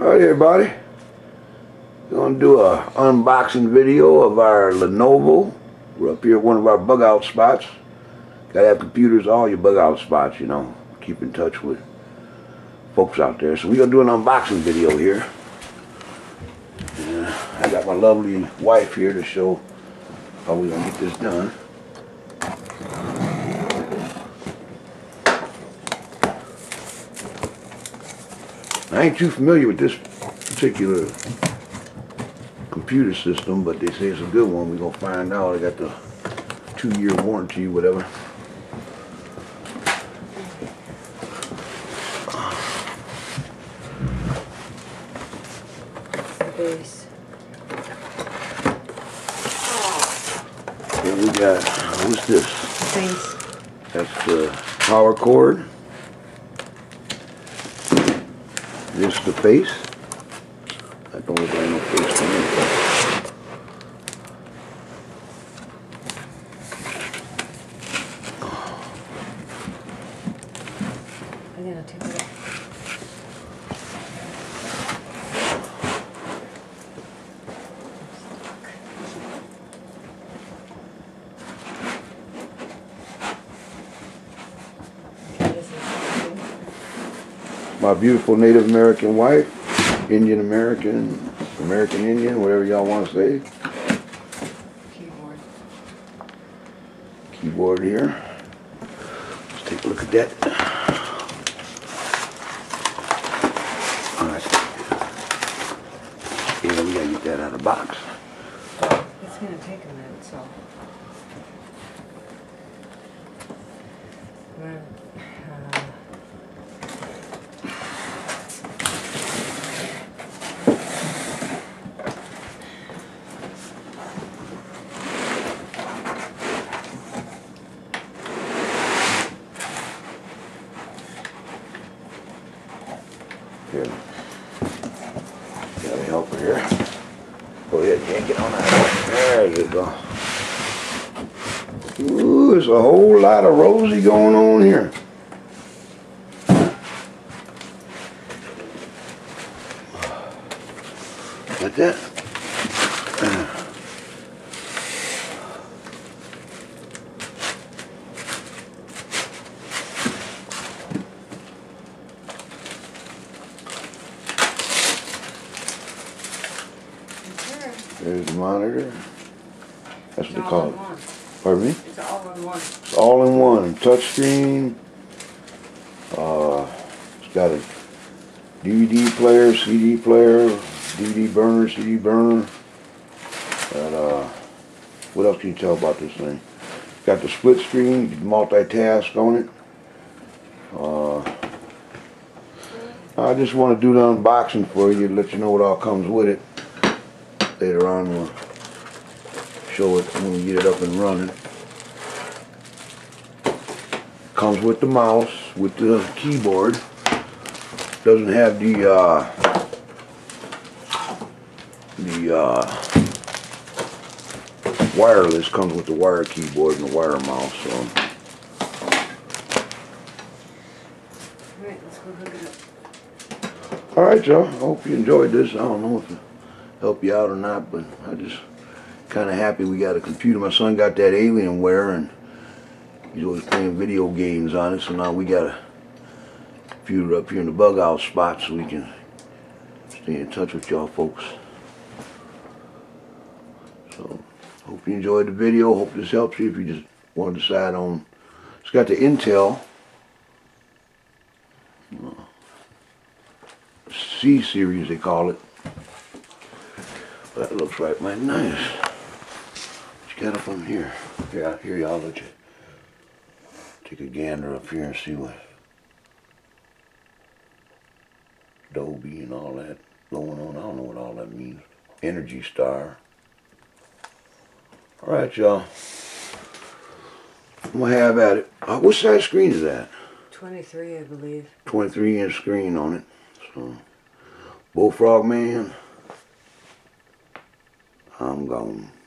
Alright everybody, we're going to do a unboxing video of our Lenovo. We're up here at one of our bug out spots. Gotta have computers all your bug out spots, you know. Keep in touch with folks out there. So we're going to do an unboxing video here. And I got my lovely wife here to show how we're going to get this done. I ain't too familiar with this particular computer system, but they say it's a good one. We're gonna find out. I got the two-year warranty, whatever. Base. Then we got, what's this? Base. That's the power cord. This the face. I don't look like no face to me. I'm gonna take it off. Okay, this is- My beautiful Native American wife, Indian American, American Indian, whatever y'all want to say. Keyboard. Keyboard here. Let's take a look at that. Alright. Yeah, we gotta get that out of the box. It's gonna take a minute, so. Well, Here. Got a helper here. Oh ahead, yank it on that. There you go. Ooh, there's a whole lot of rosy going on here. Like that. There's the monitor. That's what It's they call it. Pardon me? It's all in one. It's all in one. Touchscreen. Uh, it's got a DVD player, CD player, DVD burner, CD burner. And uh, what else can you tell about this thing? Got the split screen, you can multitask on it. Uh, I just want to do the unboxing for you, let you know what all comes with it. Later on, we'll show it when we get it up and running. Comes with the mouse, with the keyboard. Doesn't have the, uh, the, uh, wireless, comes with the wire keyboard and the wire mouse, so. Alright, let's go hook it up. Alright, y'all, I hope you enjoyed this. I don't know if it helped you out or not, but I just kinda happy we got a computer. My son got that Alienware and he's always playing video games on it, so now we got a computer up here in the bug out spot so we can stay in touch with y'all folks. So, hope you enjoyed the video. Hope this helps you if you just want to decide on. It's got the Intel uh, C series, they call it. That looks right mighty nice. You got up from here? Here, here, y'all let you take a gander up here and see what Dolby and all that going on. I don't know what all that means. Energy Star. All right, y'all. I'm gonna have at it. Uh, what size screen is that? 23, I believe. 23 inch screen on it. So, Bullfrog Man, I'm gone.